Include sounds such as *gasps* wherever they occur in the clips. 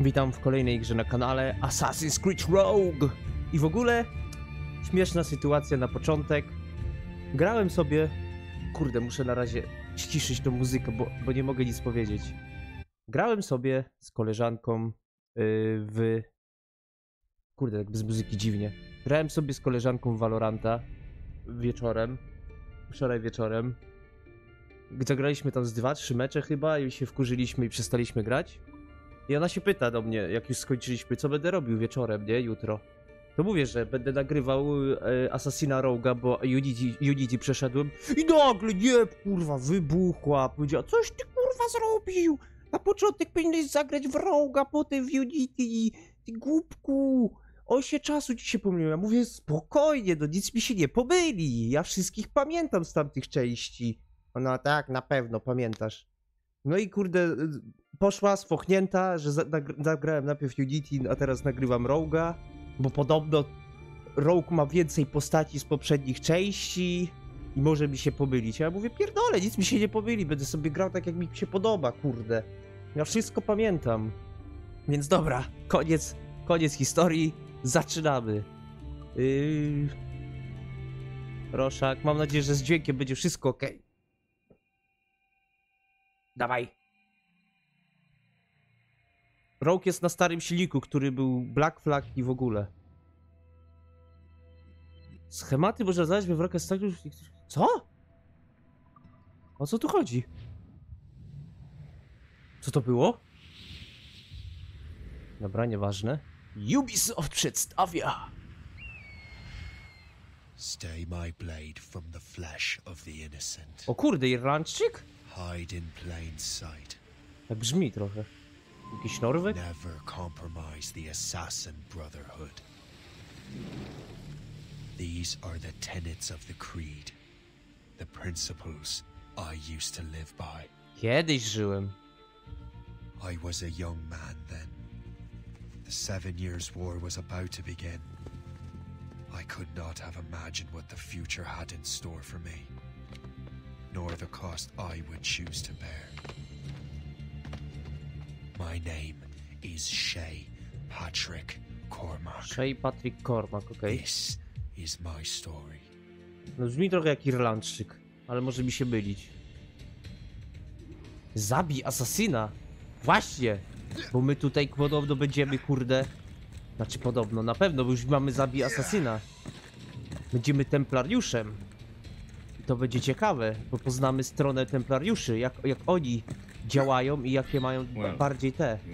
Witam w kolejnej grze na kanale Assassin's Creed Rogue. I w ogóle śmieszna sytuacja na początek. Grałem sobie. Kurde, muszę na razie ściszyć tą muzykę, bo, bo nie mogę nic powiedzieć. Grałem sobie z koleżanką yy, w. Kurde, tak bez muzyki dziwnie. Grałem sobie z koleżanką Valoranta wieczorem. Wczoraj wieczorem. Zagraliśmy tam z dwa, trzy mecze chyba i się wkurzyliśmy i przestaliśmy grać. I ona się pyta do mnie, jak już skończyliśmy, co będę robił wieczorem, nie? Jutro. To mówię, że będę nagrywał e, Assassina bo Unity, Unity przeszedłem i nagle, nie, kurwa, wybuchła. Powiedziała, coś ty kurwa zrobił? Na początek powinieneś zagrać w Roga, potem w Unity, ty głupku. On się czasu się pomylił. Ja mówię, spokojnie, no nic mi się nie pomyli. Ja wszystkich pamiętam z tamtych części. Ona, tak, na pewno, pamiętasz. No i kurde, poszła sfochnięta, że nagrałem najpierw Unity, a teraz nagrywam Roga, bo podobno Rogue ma więcej postaci z poprzednich części i może mi się pomylić. A ja mówię, pierdolę, nic mi się nie pomyli, będę sobie grał tak, jak mi się podoba, kurde. Ja wszystko pamiętam. Więc dobra, koniec, koniec historii, zaczynamy. Yy... Roszak, mam nadzieję, że z dźwiękiem będzie wszystko ok. Dawaj. Rogue jest na starym silniku, który był Black Flag i w ogóle. Schematy można znaleźć we Rocket Stack. Co? O co tu chodzi? Co to było? Dobra, nieważne. Ubisoft przedstawia. Stay my blade from the flesh of the innocent. O kurde, Irlandczyk? Hide in plain sight. Tak brzmi trochę. Jakiś Norweg? Never compromise the assassin brotherhood. These are the tenets of the creed, the principles I used to live by. Kiedyś żyłem. I was a young man then. The Seven Years' War was about to begin. I could not have imagined what the future had in store for me, nor the cost I would choose to bear. My name is Shay Patrick Cormac. Shay Patrick Cormac, okej. This is my story. No brzmi trochę jak Irlandczyk, ale może mi się mylić. Zabij asasyna! Właśnie! Bo my tutaj podobno będziemy, kurde... Znaczy podobno, na pewno, bo już mamy zabij asasyna. Będziemy templariuszem. I to będzie ciekawe, bo poznamy stronę templariuszy, jak, jak oni działają i jakie mają Well. bardziej te. *laughs*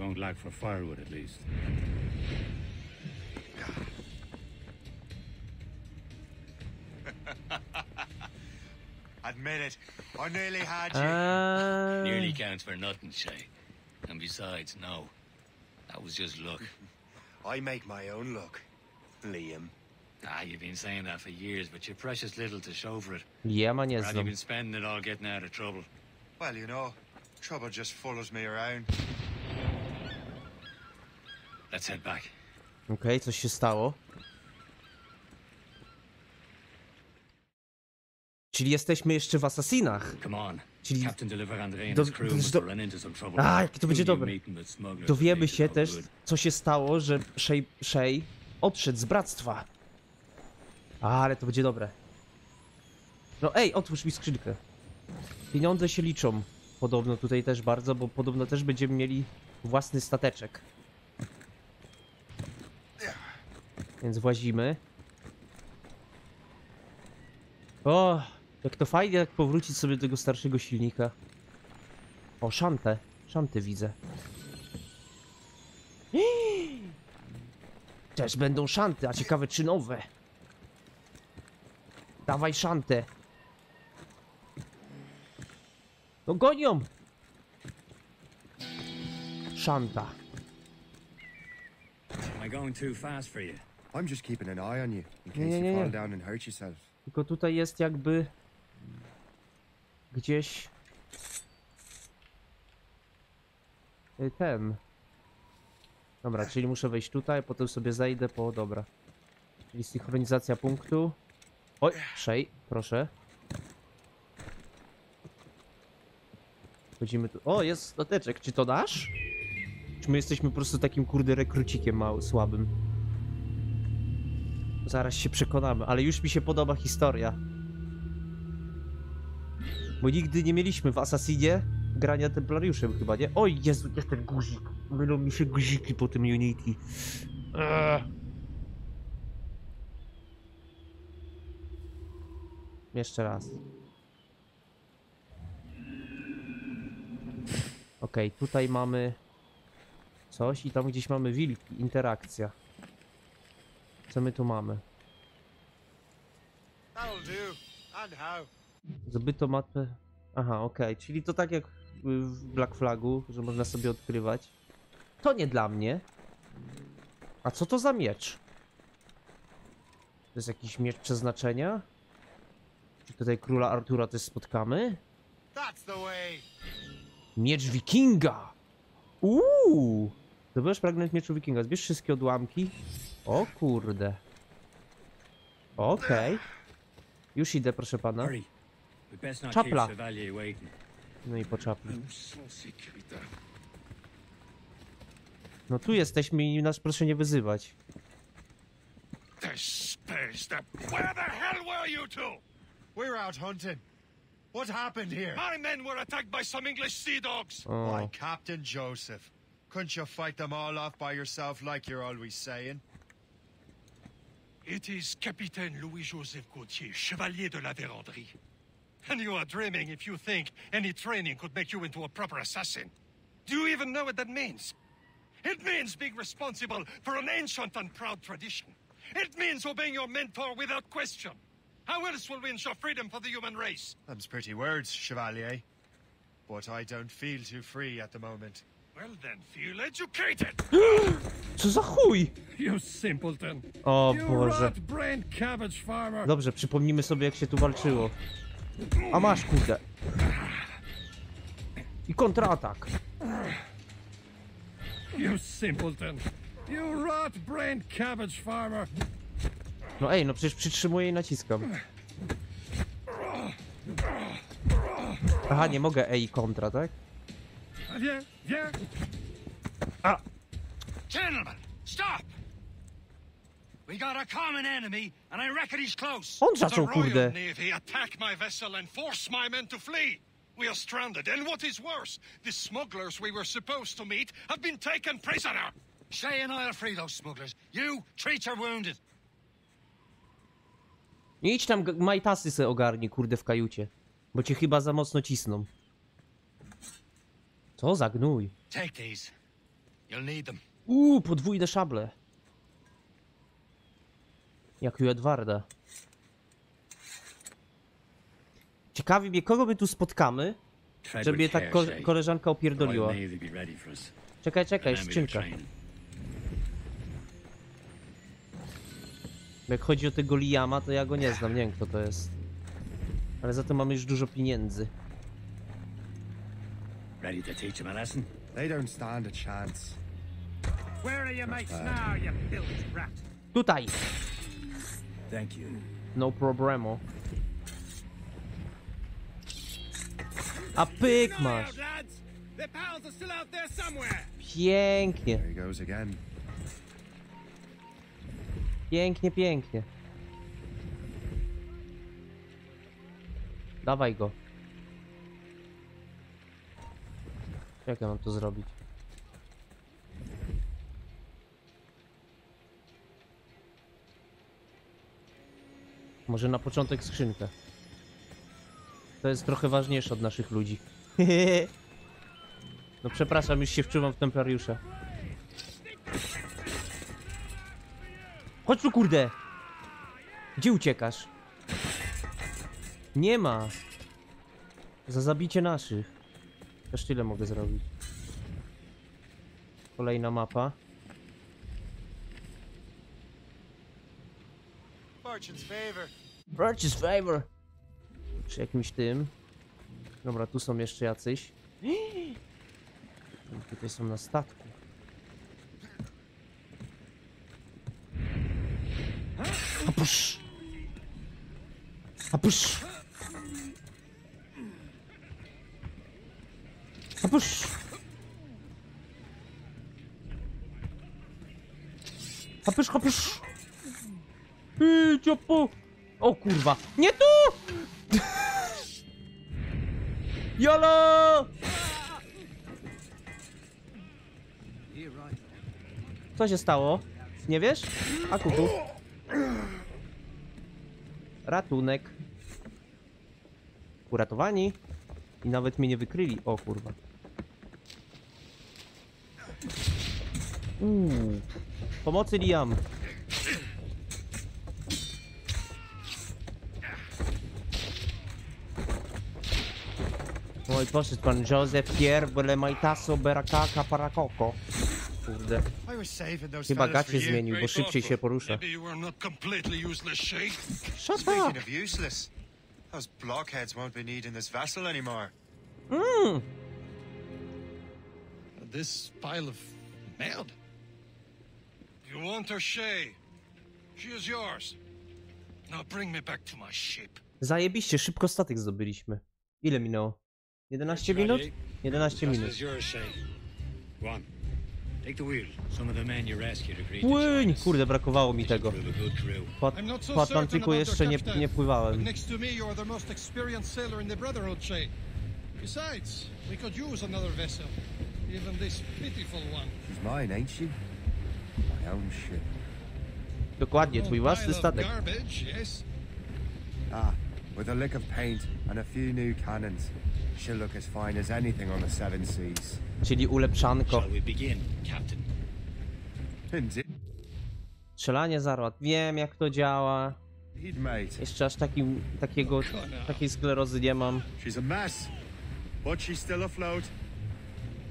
Admit it, I nearly had you. Eee, Nearly counts for nothing, Shay. And besides, no. That was just luck. *laughs* I make my own luck, Liam. Ah, you've been saying that for years, but you're precious little to show for it. Have you znam. been spending it all getting out of trouble? Well, you know, trouble just follows me around. Let's head back. Okej, coś się stało. Czyli jesteśmy jeszcze w asasinach. Come on. Czyli Captain Deliver Andre and do- his crew do- do- have run into some trouble. A, jakie to będzie dobre. Dowiemy się też, co się stało, że Shay, Shay odszedł z bractwa. A, ale to będzie dobre. No ej, otwórz mi skrzynkę. Pieniądze się liczą. Podobno tutaj też bardzo, bo podobno też będziemy mieli własny stateczek. Więc włazimy. O, jak to fajnie, jak powrócić sobie do tego starszego silnika. O, szantę. Szantę widzę. Też będą szanty, a ciekawe czy nowe. Dawaj szantę. No gonią! Szanta. Am I going too fast for you? I'm just keeping an eye on you in case Yeah, yeah, you fall down and hurt yourself. Tylko tutaj jest jakby... Gdzieś... y, Ten... Dobra, czyli muszę wejść tutaj, potem sobie zejdę po... Dobra. Czyli synchronizacja punktu. Oj, szej, proszę. Wchodzimy tu. O, jest stateczek. Czy to nasz? Czy my jesteśmy po prostu takim kurde rekrucikiem mały, słabym? Zaraz się przekonamy, ale już mi się podoba historia. Bo nigdy nie mieliśmy w Assassinie grania Templariuszem chyba, nie? Oj, Jezu, jest ten guzik. Mylą mi się guziki po tym Unity. Eee. Jeszcze raz. Okej, tutaj mamy coś i tam gdzieś mamy wilki, interakcja. Co my tu mamy? Zbyto mapę. Aha, okej, czyli to tak jak w Black Flagu, że można sobie odkrywać. To nie dla mnie. A co to za miecz? To jest jakiś miecz przeznaczenia? Czy tutaj króla Artura też spotkamy? That's the way. Miecz wikinga! Uuu! Zdobywasz fragment mieczu wikinga. Zbierz wszystkie odłamki. O kurde. Okej. Już idę, proszę pana. Waiting. No i po czapli. No tu jesteśmy i nas proszę nie wyzywać. Where the hell were you two? We're out hunting. What happened here? My men were attacked by some English sea dogs. O, Why, Captain Joseph. Couldn't you fight them all off by yourself like you're always saying? It is Capitaine Louis-Joseph Gauthier, Chevalier de la Vérendrye. And you are dreaming if you think any training could make you into a proper assassin. Do you even know what that means? It means being responsible for an ancient and proud tradition. It means obeying your mentor without question. How else will we ensure freedom for the human race? Them's pretty words, Chevalier. But I don't feel too free at the moment. Well then, feel educated. *gasps* co za chuj! You simpleton. O you Boże. rat-brained cabbage farmer. Dobrze, przypomnimy sobie jak się tu walczyło. A masz kurde. I kontratak. You simpleton. You rot-brained cabbage farmer. No ej, no przecież przytrzymuję i naciskam. Aha, nie mogę ej kontra, tak? Yeah, yeah. Gentlemen, stop! We got a common enemy, and I reckon he's close. On zaczął, kurde. Navy attack my vessel and force my men to flee. We are stranded, and what is worse, the smugglers we were supposed to meet have been taken prisoner. Shay and I'll free those smugglers. You treat your wounded. Nie idź tam, majtasy se ogarnij, kurde, w kajucie. Bo cię chyba za mocno cisną. Co za gnój. Take these. You'll need them. Uuu, podwójne szable. Jak u Edwarda. Ciekawi mnie, kogo my tu spotkamy, żeby with tak ko koleżanka opierdoliła. Czekaj, czekaj, skrzynka. Bo Jak chodzi o tego Liama, to ja go nie znam, nie wiem kto to jest. Ale za to mamy już dużo pieniędzy. Ready to teach him a lesson? They don't stand a chance. Where are your mates now, you filthy rat? Tutaj! Thank you. No problemo. A pyk masz! lads! Their pals are still out there somewhere! Pięknie, There he goes again. Pięknie, pięknie. Dawaj go. Jak ja mam to zrobić? Może na początek skrzynkę. To jest trochę ważniejsze od naszych ludzi. *laughs* No przepraszam, już się wczuwam w templariusze. Chodź tu, kurde! Gdzie uciekasz? Nie ma! Za zabicie naszych. Też tyle mogę zrobić. Kolejna mapa. Fortune's favor. Purchase favor! Przy jakimś tym. Dobra, tu są jeszcze jacyś. *gasps* Tutaj są na statku. Apusz! Apusz! Apusz! Chapysz, chapysz! Idź, po... O kurwa! Nie tu! Jolo! Co się stało? Nie wiesz? A kuku. Ratunek. Uratowani. I nawet mnie nie wykryli. O kurwa. Uuu. Pomocy Liam. Oj, poszedł pan Joseph Pierre Belemajtaso Berakaka Parakoko. Kurde. Chyba gacie zmienił, bo szybciej się porusza. Shut up! Those blockheads won't be needing this vessel anymore. Mm. This pile of merde. You want her, Shay? She is yours. Now bring me back to my ship. Zajebiście, szybko statek zdobyliśmy. Ile minęło? 11 minut? 11 minut. Is Płyń! Kurde, brakowało mi tego. Po, po Atlantyku jeszcze nie, nie pływałem. Besides, we could use another vessel. Even this pitiful one. She's mine, ain't she? My own ship. Dokładnie, twój własny pile of statek. Garbage, yes. Ah, with a lick of paint and a few new cannons. She'll look as fine as anything on the seven seas. Czyli ulepszanko. Shall we begin, Captain? Indeed, Strzelanie zarłat. Wiem jak to działa. Jeszcze aż takim, takiego, takiej sklerozy nie mam. She's a mess, but she's still afloat.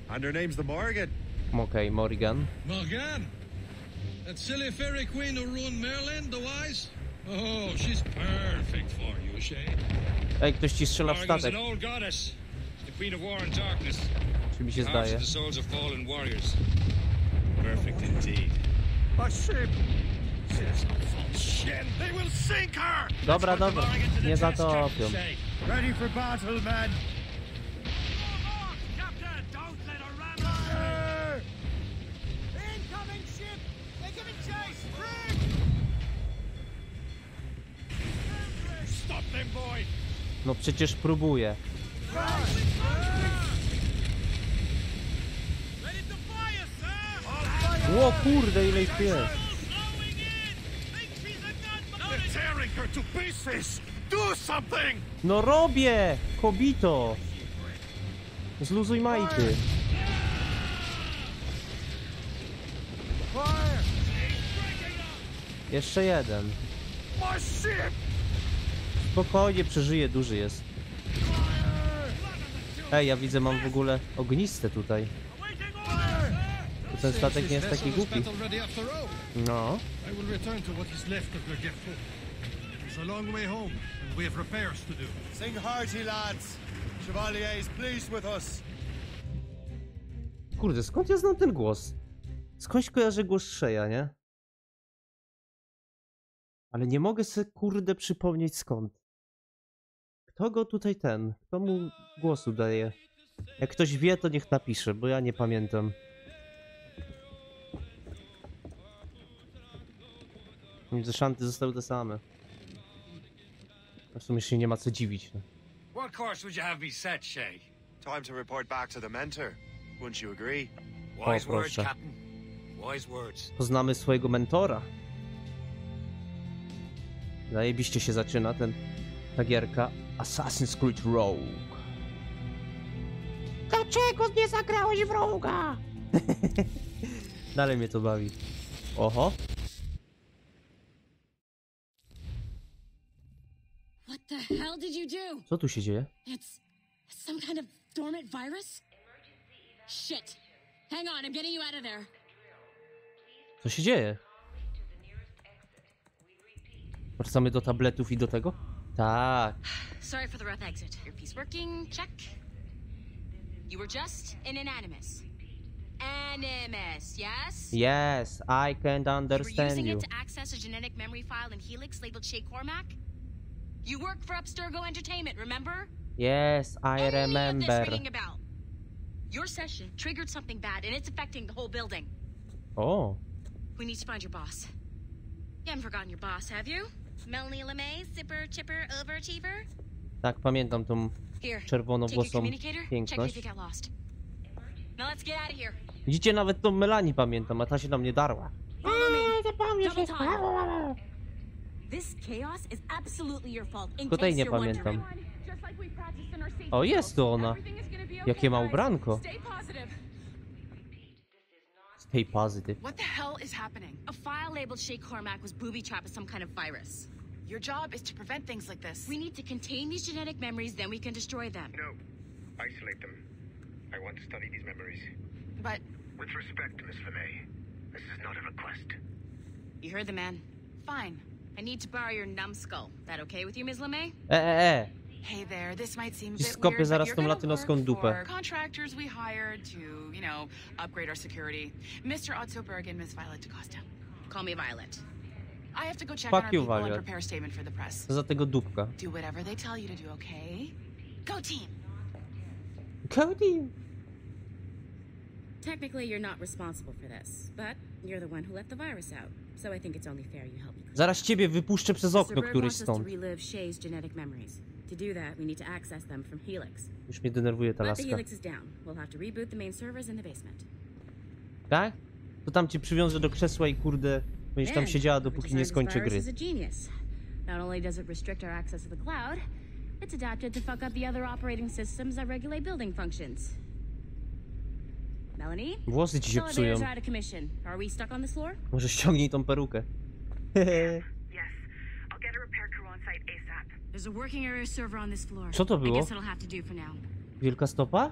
And her name's the Morgan. Okej, Morgan. Morgan! That silly fairy queen who ruined Merlin, the wise? Oh, she's perfect for you, Shay. Ej, ktoś ci strzela w statek. an old goddess. She's the queen of war and darkness. Czy mi się zdaje. of the souls of fallen warriors. Perfect indeed. Ship! A false shin. They will sink her! Dobra, dobra. Nie zatopią. Ready for battle, men! Captain, don't let her ram Incoming ship! They're giving chase! Stop them, boy! No przecież próbuję. Ło kurde, ile ich jest. No robię! Kobito! Zluzuj majty. Jeszcze jeden. Spokojnie, przeżyje, duży jest. Ej, ja widzę, mam w ogóle ogniste tutaj. To ten statek nie jest taki głupi. No. Kurde, skąd ja znam ten głos? Skądś kojarzę głos Szeja, nie? Ale nie mogę sobie, kurde, przypomnieć skąd. Kto go tutaj ten? Kto mu głosu daje? Jak ktoś wie, to niech napisze, bo ja nie pamiętam. Widzę, szanty zostały te same. W sumie się nie ma co dziwić. No. What course would you have me set, Shay? Time to report back to the mentor. Wouldn't you agree? Wise words. Captain. Wise words. Poznamy swojego mentora. Zajebiście się zaczyna ten, ta gierka Assassin's Creed Rogue. Dlaczego nie zagrałeś w Rogue'a? *laughs* Dalej mnie to bawi. Oho, What the hell did you do? co tu się dzieje? It's some kind of dormant virus? Shit. Hang on, I'm getting you out of there. Co się dzieje? Wracamy do tabletów i do tego? Tak. Sorry for the rough exit. Your piece working? Check. You were just an animus. Animus, yes? Yes, I can understand You were using you. it to access a genetic memory file in Helix labeled Shay Cormac? You work for Upsturgo Entertainment, remember? Yes, I Any of this remember. ringing a bell? Your session triggered something bad, and it's affecting the whole building. Oh. We need to find your boss. You haven't forgotten your boss, have you? Melanie LeMay, zipper, chipper, overachiever? Tak, pamiętam tą czerwonowłosą piękność. you got lost. Now let's get out of here. Widzicie, nawet tą Melanie pamiętam, a ta się na mnie darła. Case nie pamiętam. O, jest tu ona. Jakie ma ubranko. Stay positive. What the hell is happening? A file labeled Shay Cormac was booby-trapped with some kind of virus. Your job is to prevent things like this. We need to contain these genetic memories, then we can destroy them. No. Isolate them. I want to study these memories. But With respect, Miss LeMay, this is not a request. You heard the man. fine. I need to borrow your numbskull. That okay with you, Ms. LeMay? Eh, eh, e. Hey there, this might seem a Ci bit skopię weird, zaraz but tą you're gonna work dupę. for contractors we hired to, you know, upgrade our security. Mr. Otto Berg and Miss Violet DaCosta. Call me Violet. I have to go check Fuck on our you, people and prepare a statement for the press. Co za tego dupka. Do whatever they tell you to do, okay? Go team! Cody! Technically, you're not responsible for this, but you're the one who let the virus out. So I think it's only fair you help me. clean Zaraz ciebie wypuszczę przez okno Berg któryś wants us to stąd. relive Shay's genetic memories. To do that, we need to access them from Helix. Już mnie denerwuje ta But the laska. Helix is down. We'll have to reboot the main servers in the basement. Tak? To tam cię przywiążę do krzesła i kurde, będziesz tam siedziała dopóki nie virus gry. is a genius. Not only does it restrict our access to the cloud, it's adapted to fuck up the other operating systems that regulate building functions. Melanie? Włosy ci się psują. are out of commission. Are we stuck on this floor? Może ściągnij tą perukę. *laughs* Yes. I'll get a repair crew on site ASAP. There's a working area server on this floor. Co to było? guess it'll have to do for now. Wielka stopa?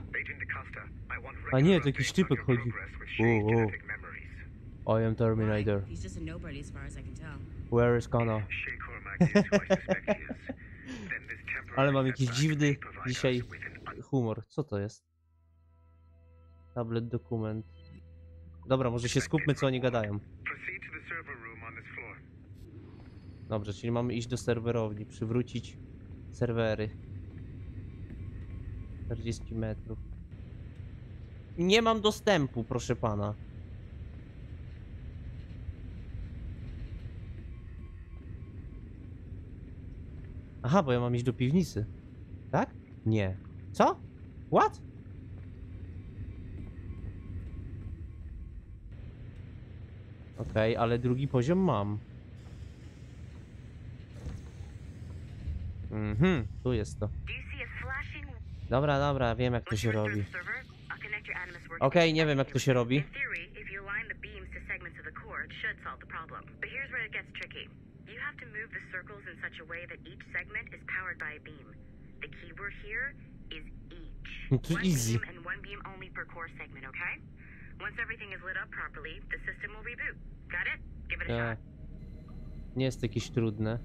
A nie, to jakiś typek chodzi. O, o. I am Terminator. He's just a nobody as far as I can tell. Where is temporary Ale mam jakiś dziwny dzisiaj humor. Co to jest? Tablet dokument. Dobra, może się skupmy co oni gadają. Dobrze, czyli mamy iść do serwerowni, przywrócić serwery. 40 metrów. Nie mam dostępu, proszę pana. Aha, bo ja mam iść do piwnicy. Tak? Nie. Co? What? Okej, ale drugi poziom mam. Mhm, tu jest to. Dobra, dobra, wiem jak to się robi. Okej, workstation nie wiem jak to się robi. In theory, if you align the beams to segments of the core, it should solve the problem. But here's where it gets tricky. You have to move the circles in such a way that each segment is powered by a beam. The keyword here is each. One easy. beam and one beam only per core segment, okay? Once everything is lit up properly, the system will reboot. Got it? Give it a Nie. shot. Nie jest jakieś trudne.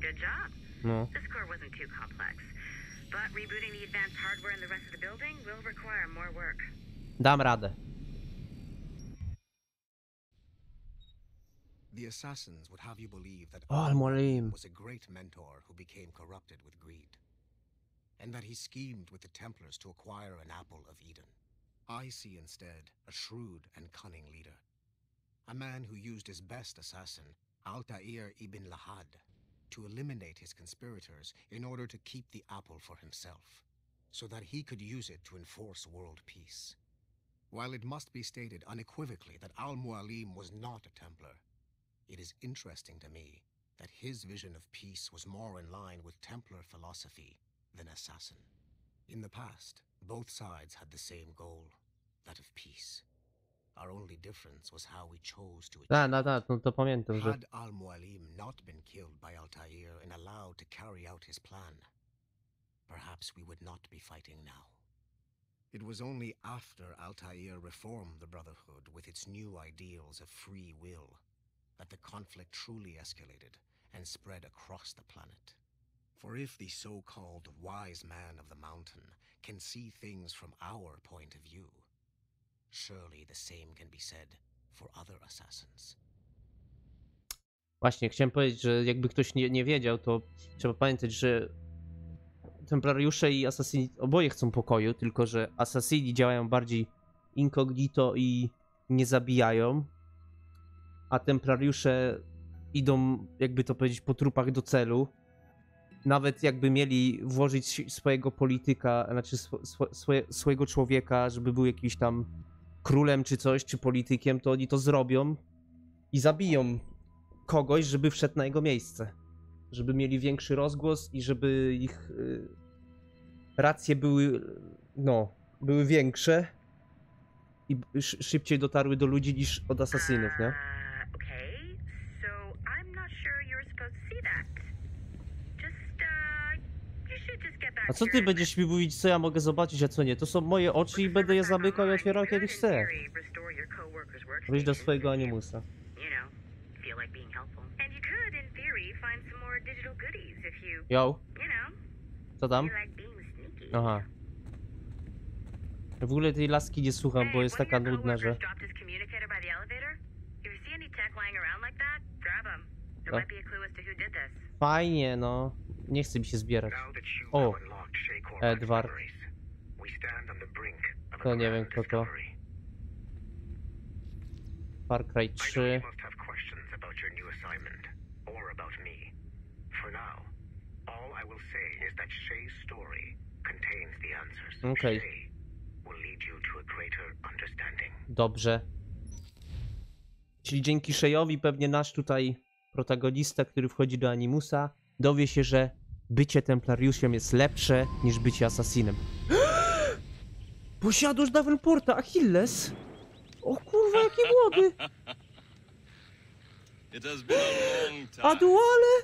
Good job. No. This core wasn't too complex. But rebooting the advanced hardware in the rest of the building will require more work. Dam radę. The assassins would have you believe that Oh, Al-Mualim. was a great mentor who became corrupted with greed, and that he schemed with the Templars to acquire an apple of Eden. I see instead a shrewd and cunning leader, a man who used his best assassin, Altair ibn Lahad, to eliminate his conspirators in order to keep the apple for himself, so that he could use it to enforce world peace. While it must be stated unequivocally that Al Mualim was not a Templar, it is interesting to me that his vision of peace was more in line with Templar philosophy than assassin. In the past, both sides had the same goal, that of peace. Our only difference was how we chose to achieve Da, da, da, no to pamiętam, że... had Al Mualim not been killed by Altair and allowed to carry out his plan, perhaps we would not be fighting now. It was only after Altair reformed the Brotherhood with its new ideals of free will that the conflict truly escalated and spread across the planet. For if the so called wise man of the mountain can see things from our point of view, surely the same can be said for other assassins. Właśnie, chciałem powiedzieć, że jakby ktoś nie, nie wiedział, to trzeba pamiętać, że Templariusze i Asasyni oboje chcą pokoju, tylko że Asasyni działają bardziej incognito i nie zabijają, a templariusze idą, jakby to powiedzieć, po trupach do celu. Nawet jakby mieli włożyć swojego polityka, znaczy swoje, swojego człowieka, żeby był jakiś tam królem czy coś, czy politykiem, to oni to zrobią i zabiją kogoś, żeby wszedł na jego miejsce. Żeby mieli większy rozgłos i żeby ich y, racje były, no, były większe i szybciej dotarły do ludzi niż od asasynów, nie? Uh, okay, so I'm not sure you're supposed to see that. Just, uh, you should just get back A co ty będziesz mi mówić, co ja mogę zobaczyć, a co nie? To są moje oczy i będę je zamykał i otwierał kiedy chcę. Wyjść do swojego animusa. Yo, co tam? Aha. W ogóle tej laski nie słucham, bo jest taka nudna, że... This. Fajnie, no. Nie chce mi się zbierać. O, Cormac's Edward. To nie wiem kto to. Far Cry I know 3. you must have questions about your new assignment, or about me. For now, all I will say is that Shay's story contains the answers. Okay. Dobrze. Czyli dzięki Shejowi pewnie nasz tutaj protagonista, który wchodzi do Animusa, dowie się, że bycie Templariuszem jest lepsze niż bycie asasinem. *gasps* Posiadłość Davenporta, Achilles! O kurwa, jaki młody! *gasps* A. *gasps* Aduale!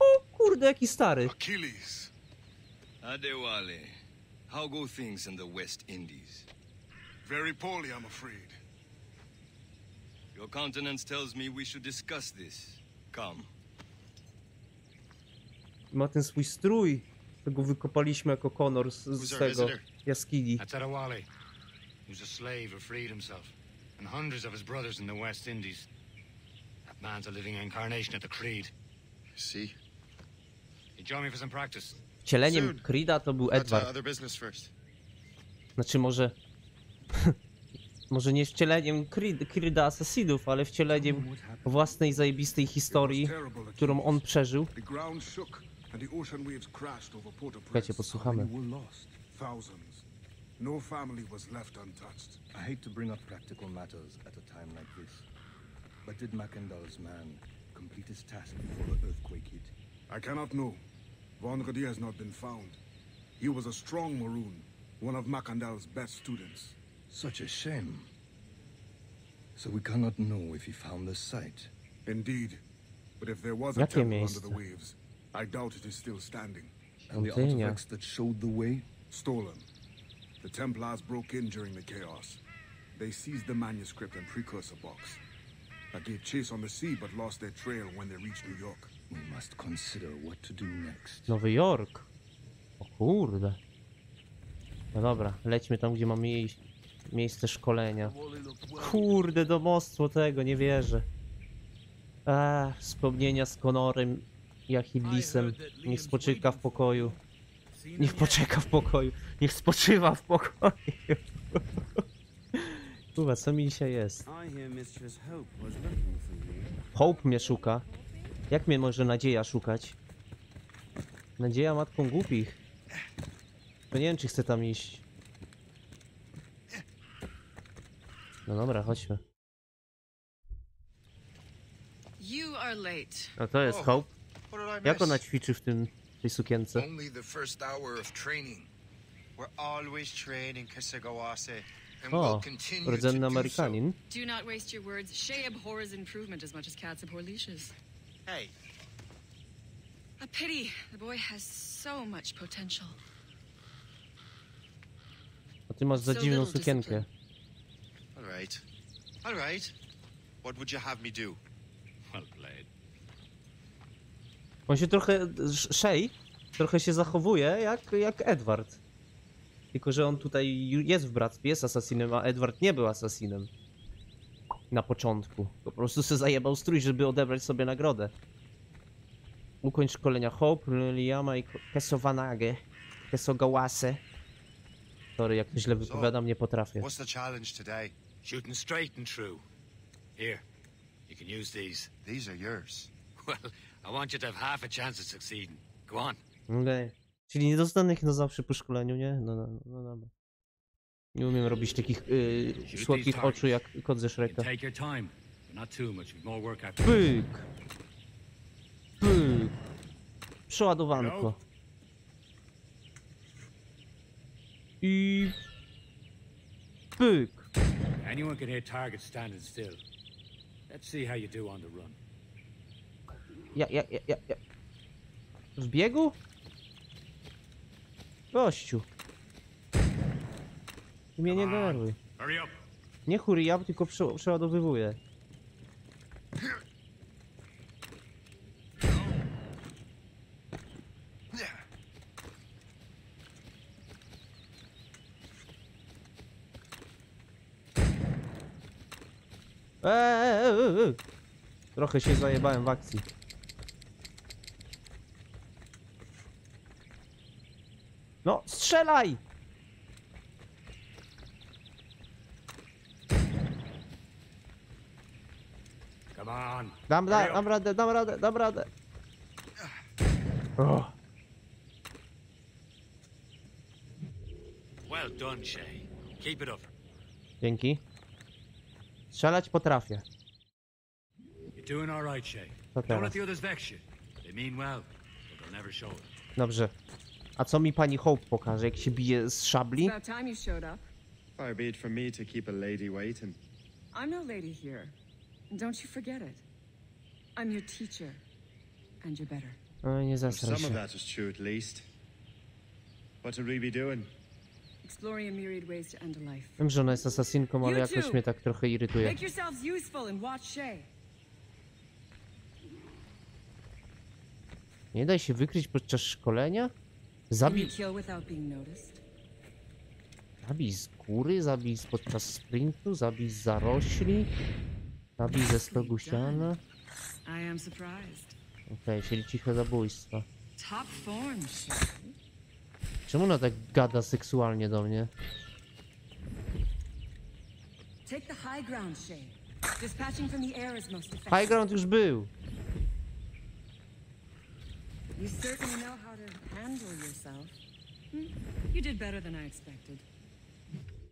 O kurde, jaki stary. Achilles. Adewale, how go things in the West Indies? Very poorly, I'm afraid. Your countenance tells me we should discuss this. Come. Ma ten swój strój, którego wykopaliśmy jako Conor z, z tego jaskini. That's Adewale. He was a slave who freed himself, and hundreds of his brothers in the West Indies. That man's a living incarnation of the Creed. See? You join me for some practice? Wcieleniem. Creeda to był uh, Edward. other business first. Znaczy może... *laughs* może nie wcieleniem Creed, Creeda Assassinów, ale wcieleniem własnej zajebistej historii, którą on przeżył. The ground and the ocean waves crashed over Port-au-Prince. Posłuchamy. Many were lost. Thousands. No family was left untouched. I hate to bring up practical matters at a time like this, but did Mackandal's man complete his task before the earthquake hit? I cannot know. Von Rodier has not been found. He was a strong Maroon, one of Macandal's best students. Such a shame. So we cannot know if he found the site. Indeed. But if there was a temple under the waves, I doubt it is still standing. And the artifacts that showed the way? Stolen. The Templars broke in during the chaos. They seized the manuscript and precursor box. I gave chase on the sea but lost their trail when they reached New York. We must consider what to do next. Nowy Jork. O kurde. No dobra, lećmy tam, gdzie mamy iść. Miejsce szkolenia. Kurde, domostwo tego, nie wierzę. Eee, wspomnienia z Conorem i Achillisem. Niech spoczyka w pokoju. Niech poczeka w pokoju. Niech spoczywa w pokoju. Kurwa, co mi dzisiaj jest? Hope mnie szuka. Jak mnie może nadzieja szukać? Nadzieja matką głupich. To nie wiem, czy chcę tam iść. No dobra, chodźmy. No to jest O, Hope. What did I Jak ona miss? ćwiczy w tym, w tej sukience? Only the first hour of training. We're always training, Kisagawase. And O, we'll continue to rdzenny do. Amerykanin. Do not waste your words. Shay abhors improvement as much as cats abhor leashes. Hey, A pity. The boy has so much potential. A ty masz za So dziwną sukienkę. all right. All right. What would you have me do? Well played. On się trochę... Shay trochę się zachowuje jak, jak Edward. Tylko, że on tutaj jest w bractwie, jest asasinem, a Edward nie był asasinem. Na początku. Po prostu se zajebał strój, żeby odebrać sobie nagrodę. Ukończ szkolenia Hope, Liama i Kesowanage. Kesogałase. Sorry, jak to źle wypowiadam, nie potrafię. What's the challenge today? Shooting straight and true. Here, you can use these. These are yours. *laughs* Well, I want you to have half a chance of succeeding. Go on. Okej. Czyli nie dostanę ich na zawsze po szkoleniu, nie? No, no, no dobra. Nie umiem robić takich yy, słodkich oczu jak kot ze Shreka. Pyk! Pyk! Przeładowanko. I... Pyk! Anyone can hit targets standing still. Let's see how you do on the run. Ja, ja, ja, ja, ja. W biegu? Gościu. Ty mnie nie denerwuj. Nie hurry tylko prze przeładowywuję. Eee, eee, eee. Trochę się zajebałem w akcji. No, strzelaj! Come on. Dam, da, dam radę, dam radę, dam radę. O, Well done, Shay. Keep it up. dzięki. Strzelać potrafię. You're doing all right, Shay. Don't let the others vex you. They mean well, but they'll never show it. Dobrze. A co mi pani Hope pokaże, jak się bije z szabli? About time you showed up. Far be it from me to keep a lady waiting. I'm no lady here. Don't you forget it. I'm your teacher. And you're better. O, nie Some zasraj of się. that is true, at least. What would we be doing? Exploring a myriad ways to end a life. Wiem, że ona jest asasinką, ale You jakoś mnie tak trochę irytuje. Make yourselves useful and watch Shay. Nie daj się wykryć podczas szkolenia? Zabij, zabij z góry, zabij podczas sprintu, zabij z zarośli, zabij ze stogu siana. Okej, czyli ciche zabójstwo. Czemu ona tak gada seksualnie do mnie? High ground, Shay. Dispatching from the air is most effective. High ground już był. You certainly know how to handle yourself. Hmm, You did better than I expected.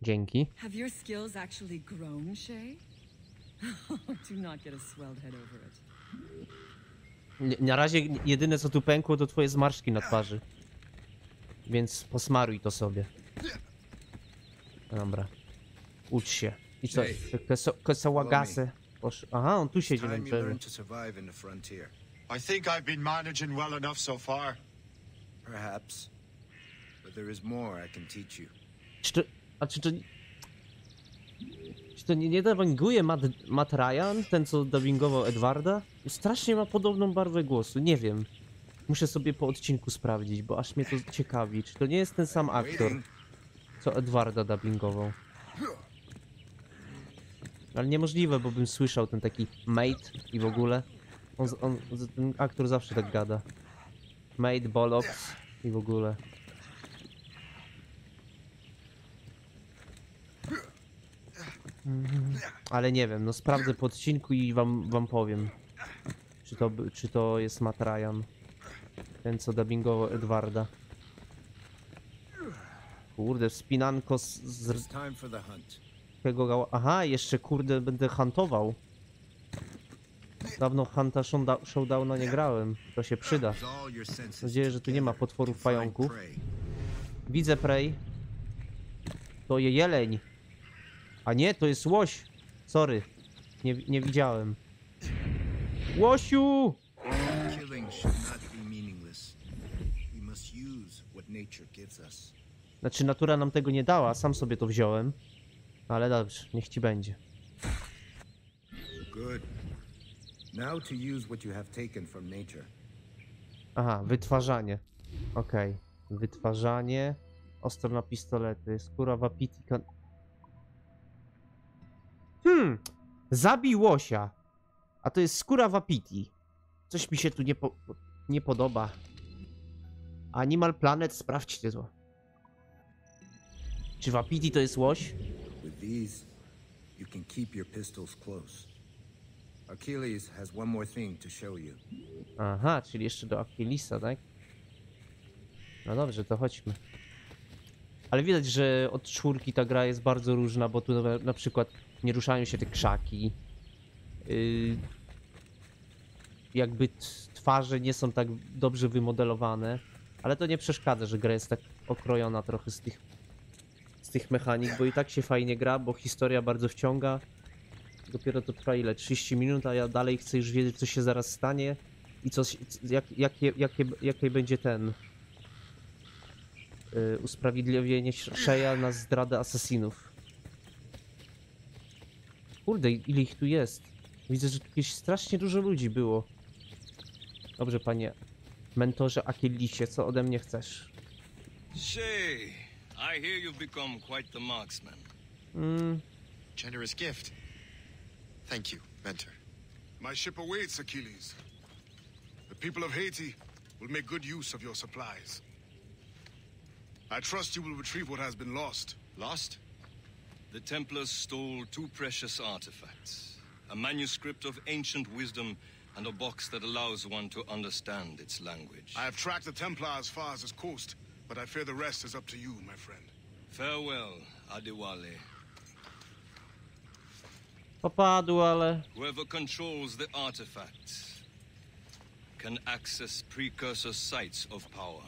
Dzięki. Have your skills actually grown, Shay? *laughs* Do not get a swelled head over it. Nie- Na razie jedyne co tu pękło to twoje zmarszczki na twarzy. Więc posmaruj to sobie. Dobra. Ucz się. I co? Kesałagase. Aha, on tu siedzi na Time I think I've been managing well enough so far. Perhaps. But there is more I can teach you. Czy to, a czy to... Czy to nie, nie dubbinguje Matt, Matt Ryan, ten co dubbingował Edwarda? Strasznie ma podobną barwę głosu, nie wiem. Muszę sobie po odcinku sprawdzić, bo aż mnie to ciekawi. Czy to nie jest ten sam aktor, co Edwarda dubbingował? Ale niemożliwe, bo bym słyszał ten taki mate i w ogóle. On, on, ten aktor zawsze tak gada. Mate, bollocks i w ogóle. Mhm. Ale nie wiem, no sprawdzę po odcinku i wam, wam powiem. Czy to, czy to jest Matt Ryan. Ten co dubbingował Edwarda. Kurde, wspinanko z, z tego. Aha, jeszcze kurde będę huntował. Dawno Hunta Showdowna nie grałem. To się przyda. Mam nadzieję, że tu nie ma potworów pająków. Widzę prey. To je jeleń. A nie, to jest łoś. Sorry. Nie, nie widziałem. Łosiu! Znaczy, natura nam tego nie dała, sam sobie to wziąłem. Ale dobrze, niech ci będzie. Now to use what you have taken from nature. Aha, wytwarzanie. Okej. Wytwarzanie. Ostro na pistolety. Skóra wapiti. Kan... Hmm. Zabij łosia. A to jest skóra wapiti. Coś mi się tu nie, po... nie podoba. Animal Planet, sprawdźcie to. Czy wapiti to jest łoś? With these, you can keep your pistols close. Achilles has one more thing to show you. Aha, czyli jeszcze do Achillesa, tak? No dobrze, to chodźmy. Ale widać, że od czwórki ta gra jest bardzo różna, bo tu na, na przykład nie ruszają się te krzaki. Yy, jakby twarze nie są tak dobrze wymodelowane. Ale to nie przeszkadza, że gra jest tak okrojona trochę z tych, z tych mechanik, bo i tak się fajnie gra, bo historia bardzo wciąga. Dopiero to trwa ile? 30 minut, a ja dalej chcę już wiedzieć, co się zaraz stanie i co, jak, jakie, jakie, jakie będzie ten y, usprawiedliwienie Szeja na zdradę asesinów. Kurde, ile ich tu jest? Widzę, że tu jakieś strasznie dużo ludzi było. Dobrze, panie mentorze Achillesie, co ode mnie chcesz? Shay, I hear you've become quite the marksman. Mm, Generous gift. Thank you, mentor. My ship awaits, Achilles. The people of Haiti will make good use of your supplies. I trust you will retrieve what has been lost. Lost? The Templars stole two precious artifacts a manuscript of ancient wisdom and a box that allows one to understand its language. I have tracked the Templar as far as this coast, but I fear the rest is up to you, my friend. Farewell, Adewale. Popadł, ale... Whoever controls the artifacts can access precursor sites of power.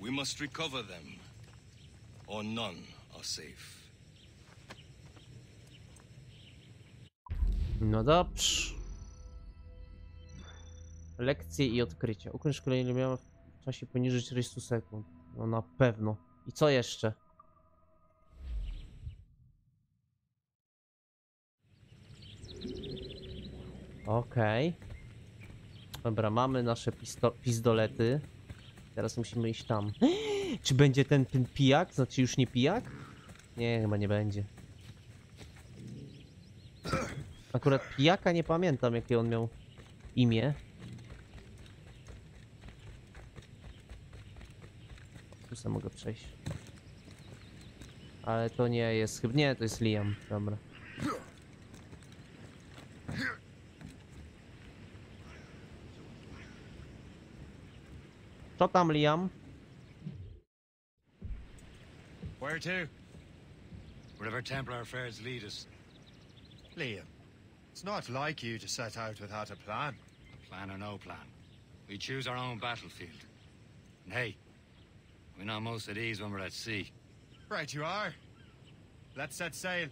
We must recover them, or none are safe. No dobrze. Lekcje i odkrycia. Ukończ szkolenie miałem w czasie poniżej 40 sekund. No na pewno. I co jeszcze? Okej. Dobra, mamy nasze pisto- pistolety. Teraz musimy iść tam. *gasps* Czy będzie ten, ten pijak? Znaczy już nie pijak? Nie, chyba nie będzie. Akurat pijaka nie pamiętam, jakie on miał imię. Tu sobie mogę przejść. Ale to nie jest chyba. Nie, to jest Liam. Dobra. Co tam, Liam? Where to? Wherever Templar affairs lead us. Liam, it's not like you to set out without a plan. Plan or no plan. We choose our own battlefield. And hey, we're not most at ease when we're at sea. Right you are. Let's set sail.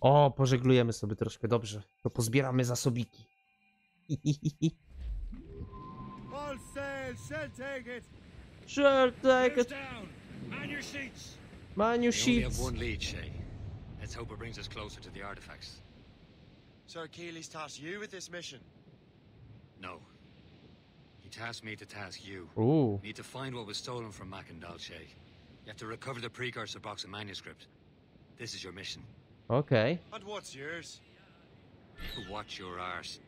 O, pożeglujemy sobie troszkę, dobrze. To pozbieramy zasobiki. *laughs* All sail, shall take it. Sure, take it. down! Man your seats! Man, you We only have one lead, Shay. Let's hope it brings us closer to the artifacts. Sir Achilles tasked you with this mission. No. He tasked me to task you. Ooh. Need to find what was stolen from Mackandal, Shay. You have to recover the precursor box of manuscript. This is your mission. Okay. And what's yours? To watch your arse.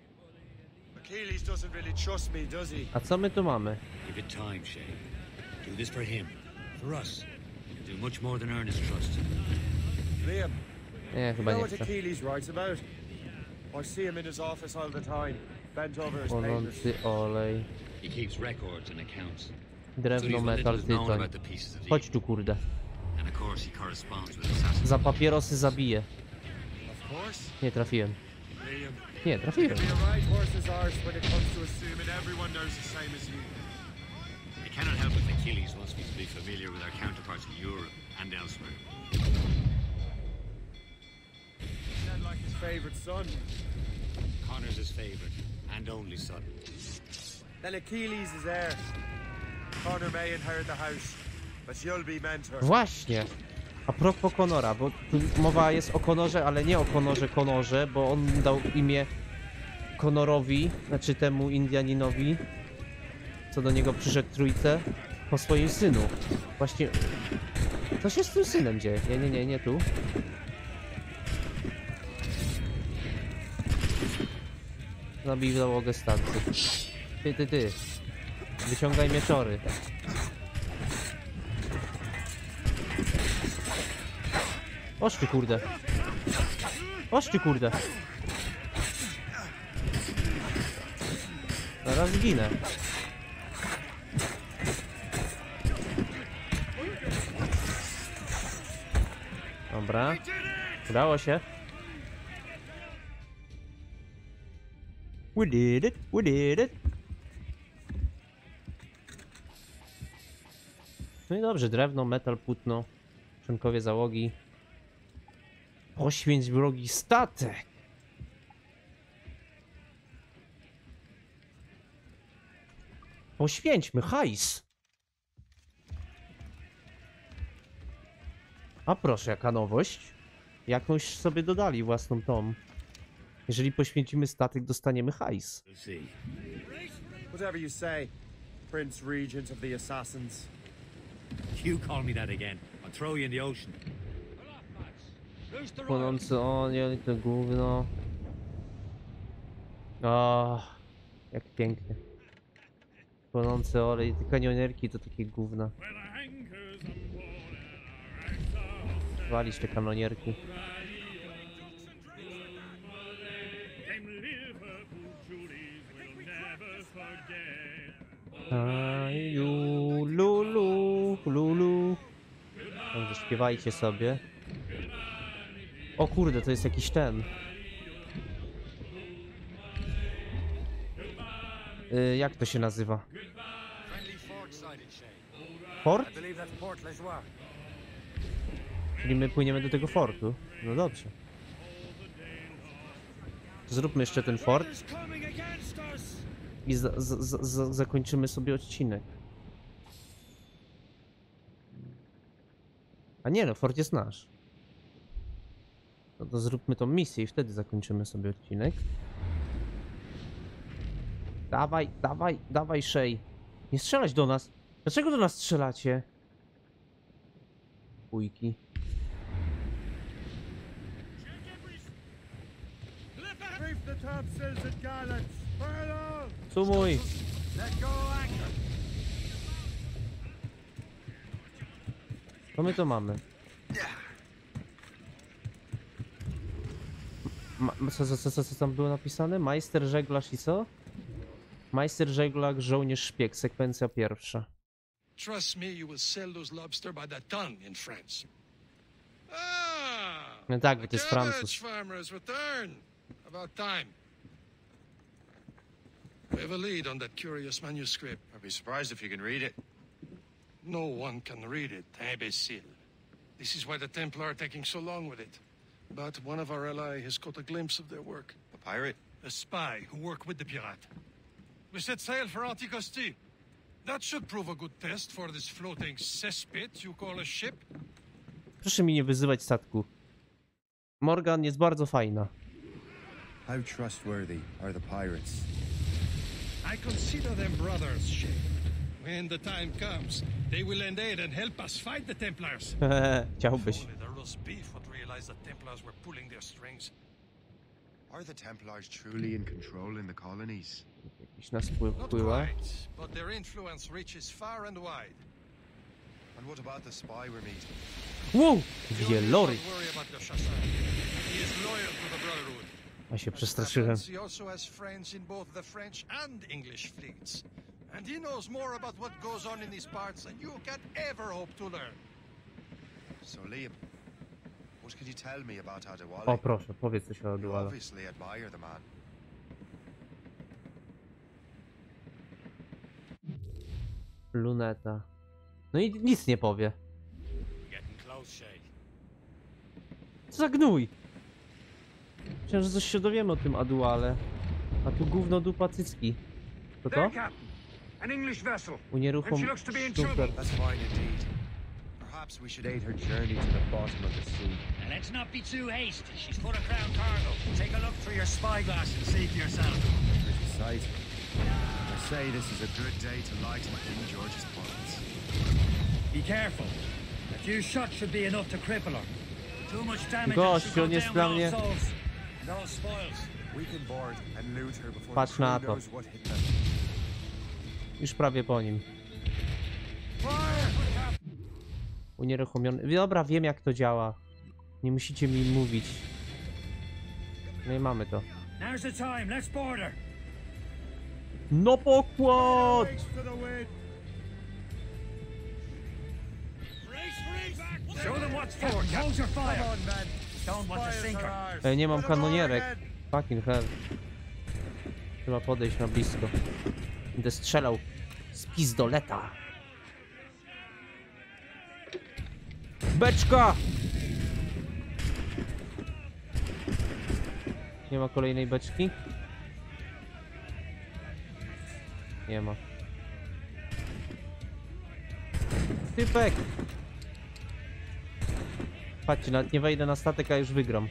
Achilles doesn't really trust me, does he? A co my tu mamy? Give it time, Shay. Do this for him. For us. You'll do much more than earn his trust. Liam, Nie, you chyba know nie what chcę. Achilles writes about? I see him in his office all the time, bent over his papers. Płonący olej. He keeps records and accounts. Drewno, metal, tytoń. Chodź tu, kurde. And of course he corresponds with assassins. Za papierosy zabiję. Of course. Nie trafiłem. Liam. Nie, trafiłem. You'll be a right horse's arse when it comes to assuming everyone knows the same as you. I cannot help if Achilles wants me to be familiar with our counterparts in Europe and elsewhere. Said like his favorite son. Connor's his favorite and only son. Then Achilles is heir. Connor may inherit the house, but you'll be mentor. Właśnie. A propos Konora, bo tu mowa jest o Konorze, ale nie o Konorze Konorze, bo on dał imię Konorowi, znaczy temu Indianinowi, co do niego przyszedł trójce, po swoim synu. Właśnie, co się z tym synem dzieje? Nie, nie, nie, nie tu. Zabij załogę statku. Ty, ty, ty. Wyciągaj mieczory. O Oż ty kurde. Ty kurde. Zaraz zginę. Dobra. Udało się. We did it, we did it. No i dobrze, drewno, metal, płótno, członkowie załogi. Poświęć wrogi statek. Poświęćmy hajs. A proszę, jaka nowość. Jakąś sobie dodali własną tom. Jeżeli poświęcimy statek, dostaniemy hajs. Whatever you say, Prince Regent of the Assassins. You call me that again. I'll throw you in the ocean. Płonący onion, to gówno. O, jak pięknie. Płonący olej, te kanionerki to takie gówna. Walić te kanonierki. Lulu, lulu. Dobrze, śpiewajcie sobie. O kurde, to jest jakiś ten. Y, jak to się nazywa? Fort? Czyli my płyniemy do tego fortu. No dobrze. Zróbmy jeszcze ten fort. I za, za, za, zakończymy sobie odcinek. A nie no, fort jest nasz. No to zróbmy tą misję i wtedy zakończymy sobie odcinek. Dawaj, dawaj, dawaj, Shay. Nie strzelać do nas. Dlaczego do nas strzelacie? Let go anchor! Co my to mamy? Ma, co, co, co, co, co tam było napisane? Majster żeglarz i co? Majster żeglarz, żołnierz szpieg, sekwencja pierwsza. Trust me, you will sell those lobster by the ton in France. Ah! No tak, bo to jest Francuz. farmers return. About time. We have a lead on that curious manuscript. I'd be surprised if you can read it. No one can read it, imbecile. This is why the Templar are taking so long with it. But one of our ally has caught a glimpse of their work. A pirate? A spy who worked with the pirate. We set sail for Anticosti. That should prove a good test for this floating cesspit you call a ship. Proszę mi nie wyzywać statku. Morgan jest bardzo fajna. How trustworthy are the pirates? I consider them brothers, Shay. When the time comes, they will lend aid and help us fight the Templars. *laughs* Chciałbyś. Only the roast beef would realize the Templars were pulling their strings. Are the Templars truly in control in the colonies? Jakiś nas pły- Not pływa. quite, but their influence reaches far and wide. And what about the spy we're meeting? Wow! Wieloryk. Don't the Shassan. He is loyal to the Brotherhood. Się przestraszyłem. He also has friends in both the French and English fleets. And he knows more about what goes on in these parts than you can ever hope to learn. So, Liam, what could you tell me about Adewale? O proszę, powiedz coś o obviously admire the man. Luneta. No i nic nie powie. Co za gnój! Myślałem, że coś się dowiemy o tym Aduale. A tu gówno dupa cycki. To to? An English vessel. Unieruchom trouble. That's fine indeed. Perhaps we should aid her journey to the bottom of the sea. Let's not be too hasty. She's full of crown cargo. Take a look through your spyglass and see for yourself. Pretty sight. I say this is a Good day to lighten King George's pockets. Be careful. A few shots should be enough to cripple her. Too much damage Gość, and she'll on go jest down dla raw mnie- souls. And all spoils. We can board and loot her before Patrz the crew na to. knows what hit them. Już prawie po nim. Unieruchomiony. Dobra, wiem jak to działa. Nie musicie mi mówić. No i mamy to. No pokład! Ej, nie mam kanonierek. Fucking hell. Trzeba podejść na blisko. Będę strzelał z pizdoleta. Beczka! Nie ma kolejnej beczki? Nie ma. Typek! Patrzcie, nawet nie wejdę na statek, a już wygram.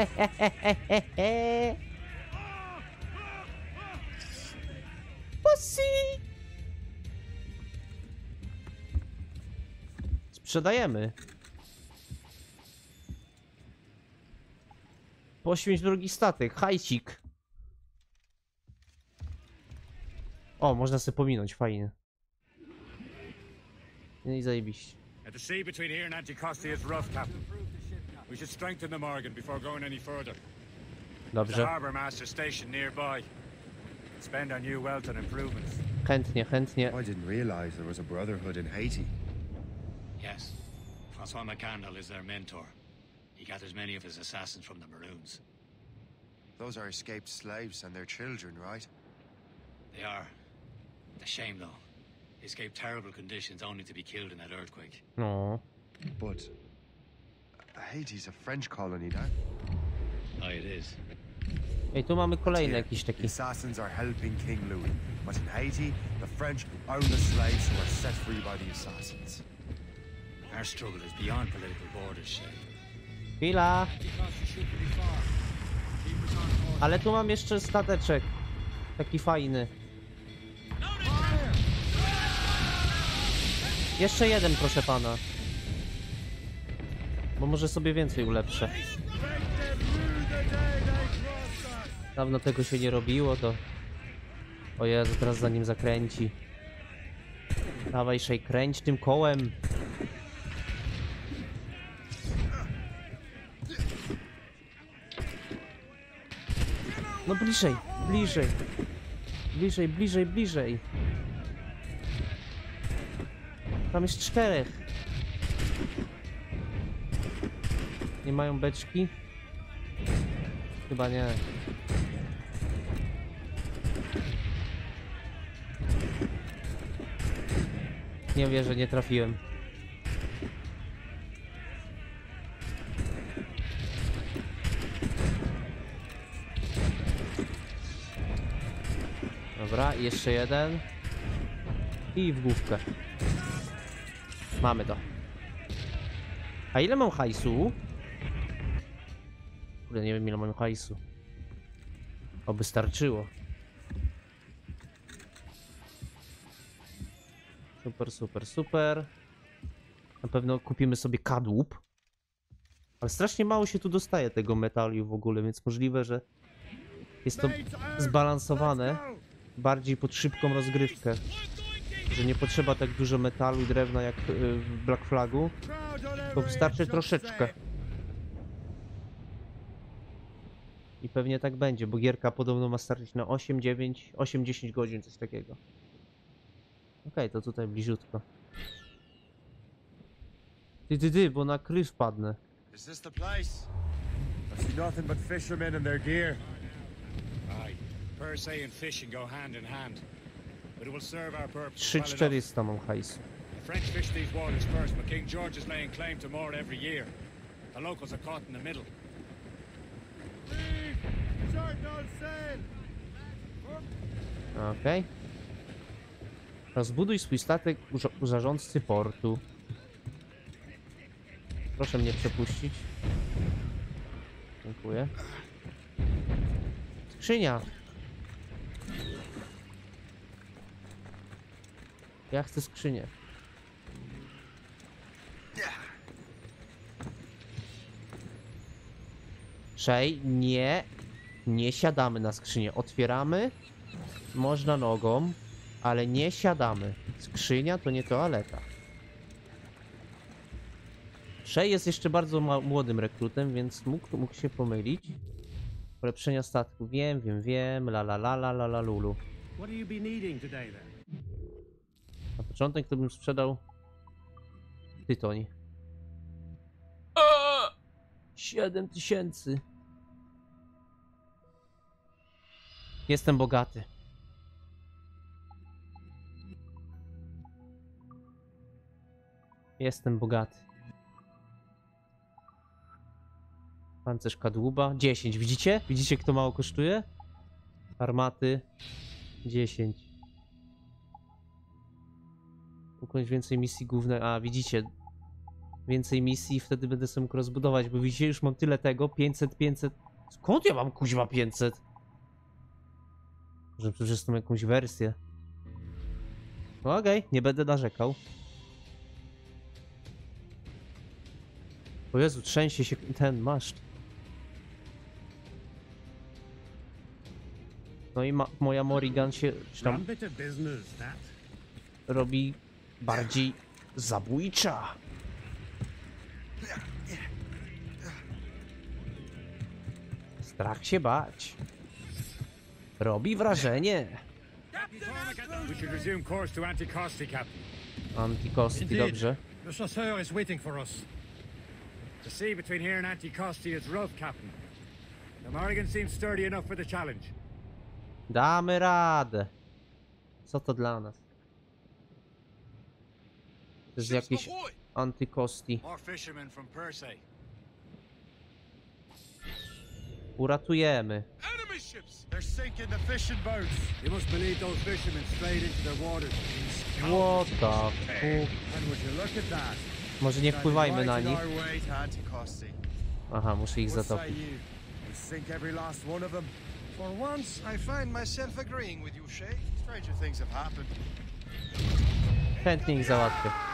Pussy! *laughs* Sprzedajemy. Poświęć drugi statek, hajcik. O, można sobie pominąć, fajnie. No i zajebiście. Uh, The sea between here and Anticosti is rough, Captain. We should strengthen the Morgan before going any further. The Dobrze. harbour master station nearby. Spend our new wealth on improvements. Chętnie, chętnie. I didn't realize there was a brotherhood in Haiti. Yes. Francois McCandle is their mentor. He gathers many of his assassins from the Maroons. Those are escaped slaves and their children, right? They are. A shame, though. They escaped terrible conditions only to be killed in that earthquake. No. But uh, Haiti's a French colony now. Aye, it is. Ej, tu mamy kolejny jakiś The taki. assassins are helping King Louis, but in Haiti, the French own the slaves who are set free by the assassins. Our struggle is beyond political borders. Chwila. Ale tu mam jeszcze stateczek. Taki fajny. Jeszcze jeden, proszę pana. Bo może sobie więcej ulepszę. Dawno tego się nie robiło, to... O Jezu, teraz za nim zakręci. Dawaj, Shay, kręć tym kołem. No bliżej, bliżej. Bliżej, bliżej, bliżej. Tam jest czterech. Nie mają beczki? Chyba nie. Nie wierzę, nie trafiłem. Jeszcze jeden. I w główkę. Mamy to. A ile mam hajsu? Kurde, nie wiem ile mam hajsu. Oby starczyło. Super, super, super. Na pewno kupimy sobie kadłub. Ale strasznie mało się tu dostaje tego metalu w ogóle, więc możliwe, że jest to zbalansowane bardziej pod szybką rozgrywkę. Że nie potrzeba tak dużo metalu i drewna jak y, w Black Flagu. To wystarczy troszeczkę. I pewnie tak będzie, bo gierka podobno ma starczyć na 8, 9, 8, 10 godzin, coś takiego. Okej, to tutaj bliziutko. Ty, ty, ty, bo na kryj wpadnę. Is this the place? I see nothing but fishermen and their gear. Aye. Per se and fishing go hand in hand. But it will serve our purpose 3, well enough. 400 mam hajsu. French fish these waters first, but King George is laying claim to more every year. The locals are caught in the middle. Okej. Rozbuduj swój statek u zarządcy portu. Proszę mnie przepuścić. Dziękuję. Skrzynia. Ja chcę skrzynię. Szej, nie. Nie siadamy na skrzynię. Otwieramy. Można nogą. Ale nie siadamy. Skrzynia to nie toaleta. Shay jest jeszcze bardzo młodym rekrutem, więc mógł, mógł się pomylić. Polepszenia statku. Wiem, wiem, wiem. La la la la la la lulu. What do you be needing today then? Początek to bym sprzedał tytoń. 7 tysięcy. Jestem bogaty. Jestem bogaty. Pancerz kadłuba 10. Widzicie? Widzicie kto mało kosztuje? Armaty 10. Ukończ więcej misji głównej. A, widzicie. Więcej misji i wtedy będę sobie mógł rozbudować, bo widzicie, już mam tyle tego. 500, 500. Skąd ja mam kuźwa 500? Może przecież tą jakąś wersję. No okej, nie będę narzekał. O Jezu, trzęsie się ten maszt. No i ma moja Morrigan się czy tam that. robi bardziej zabójcza. Strach się bać. Robi wrażenie. Anticosti, dobrze. The chasseur is waiting for us. The sea between here and Anticosti is rough, Captain. The Morrigan seems sturdy enough for the challenge. Damy radę. Co to dla nas? To jest jakieś antykosti. Uratujemy. What the? Może nie wpływajmy na nich. Aha, muszę ich zatopić. you? We sink every last one of them. For once, I find myself agreeing with you, Shay. Stranger things have happened. Chętnie ich załatwię.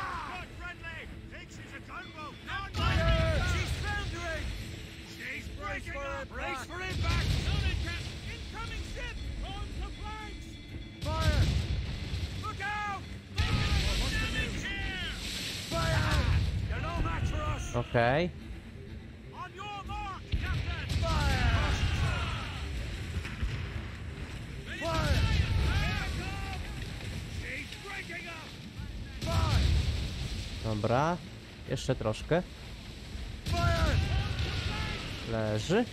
Breaking up! Brace for impact! Incoming ship! On the flanks! Fire! Look out! What's the news here? Fire! You're no match for us! Okej. On your mark, Captain! Fire! Fire! She's breaking up! Fire! Dobra. Jeszcze troszkę. Leży.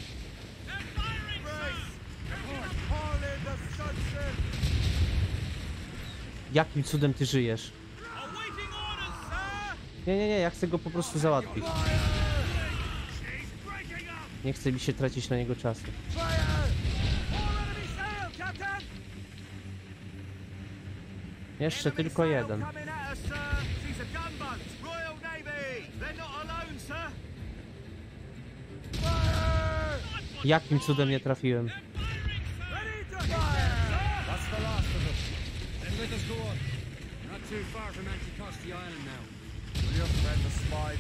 Jakim cudem ty żyjesz? Nie, nie, nie, ja chcę go po prostu załatwić. Nie chce mi się tracić na niego czasu. Jeszcze tylko jeden. Coming at us, sir! She's a gunboat! Royal Navy! They're not alone, sir! Jakim cudem nie trafiłem? Ready to fire! That's the last of them. Then let us go on. We're not too far from Anticosti Island now. Will your friend the spy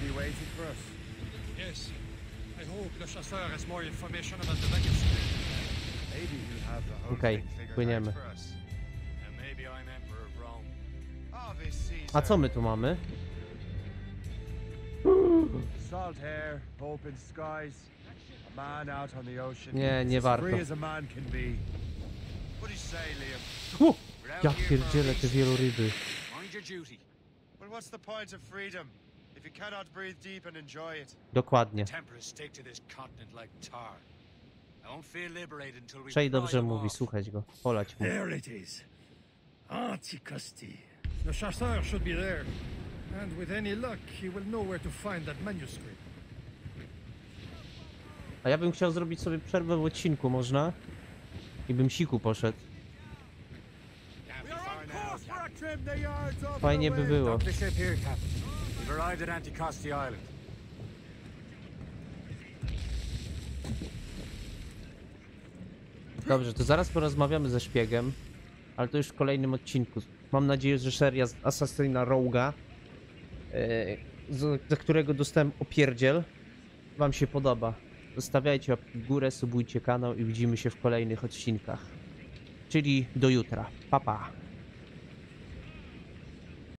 be waiting for us? Yes. I hope Le Chasseur has more information about the manuscript. Maybe he'll have the whole Okej, thing figured płyniemy. out for us. And maybe I'm Emperor of Rome. A co my tu mamy? Salt hair, open skies, Nie, nie warto. U, ja pierdzielę te wieloryby. Dokładnie. Szej dobrze mówi, słuchać go. Polać mu. There it is. Anticosti. The chasseur should be there. And with any luck, he will know where to find that manuscript. A ja bym chciał zrobić sobie przerwę w odcinku, można? I bym siku poszedł. Fajnie by było. Dobrze, to zaraz porozmawiamy ze szpiegiem, ale to już w kolejnym odcinku. Mam nadzieję, że seria z Assassina Rogue'a, e, z- za którego dostałem opierdziel, wam się podoba. Zostawiajcie łapki w górę, subujcie kanał i widzimy się w kolejnych odcinkach. Czyli do jutra. Pa pa.